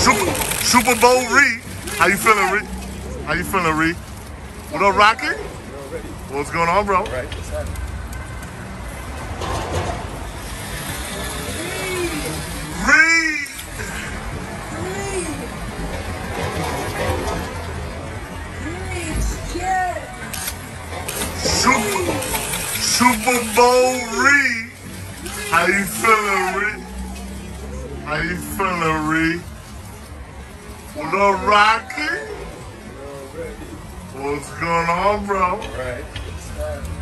Super Bowl Ree. How you feeling, Ree? How you feeling, Ree? What up, Rocky? What's going on, bro? Right, what's happening? Super, Super Bowl Ree. How you feeling, Ree? How you feeling, Ree? Up, Rocky? What's going on, bro? Right, what's happening?